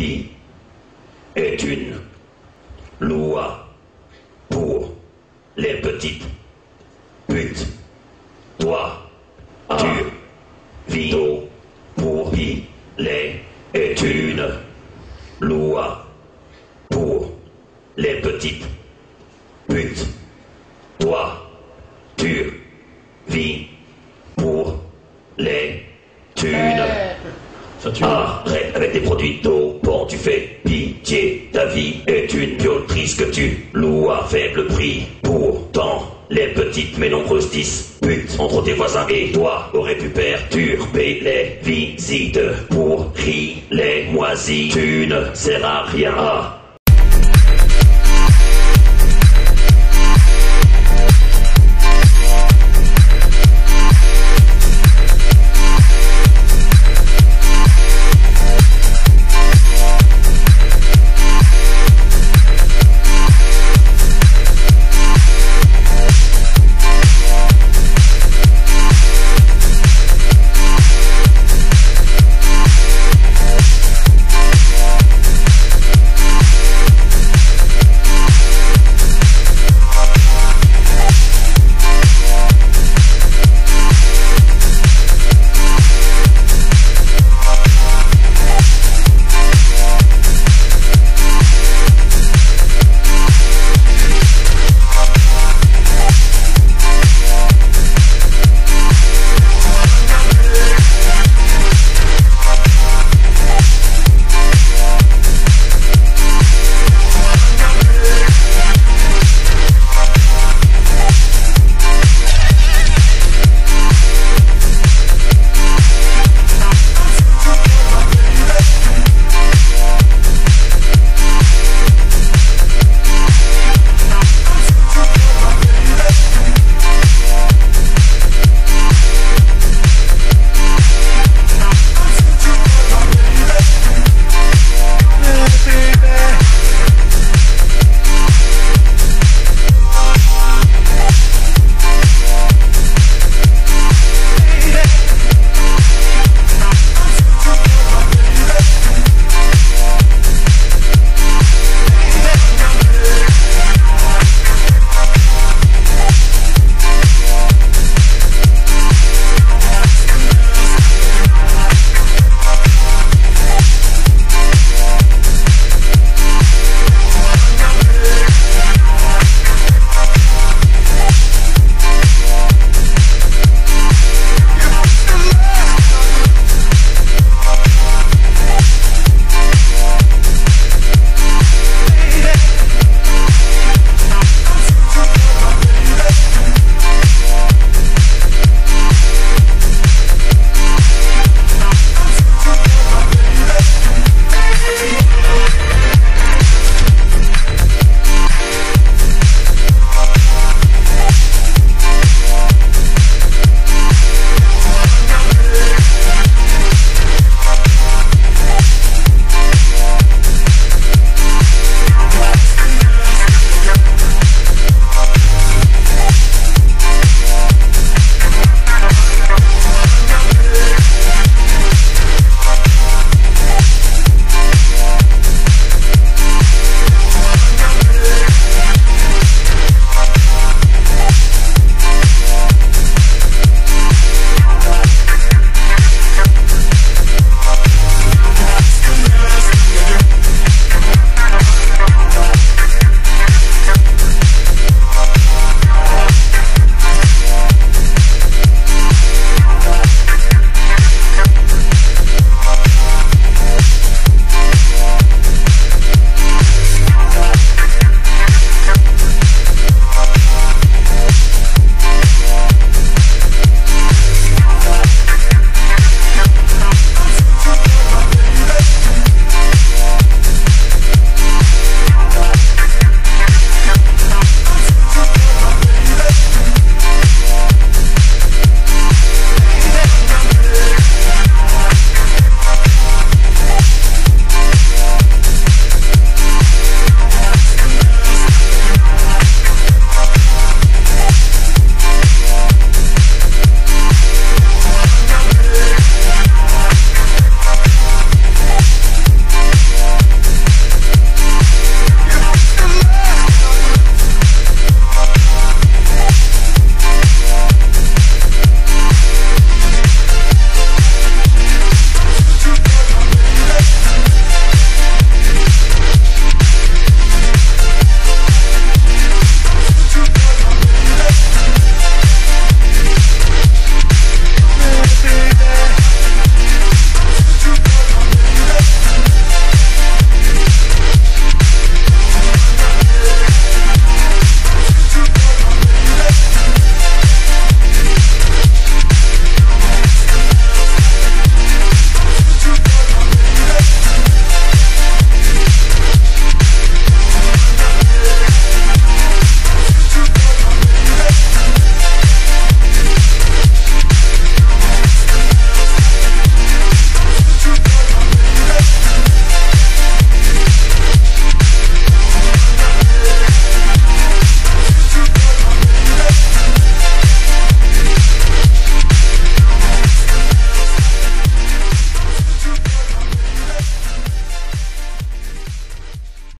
Est une loi pour les petites putes. Toi, tu vis pour les est une loi pour les petites putes. Toi, tu est une violtrice que tu loues à faible prix. Pourtant, les petites mais nombreuses disputes entre tes voisins et toi auraient pu perturber les visites. Pour les moisies, tu ne sers à rien.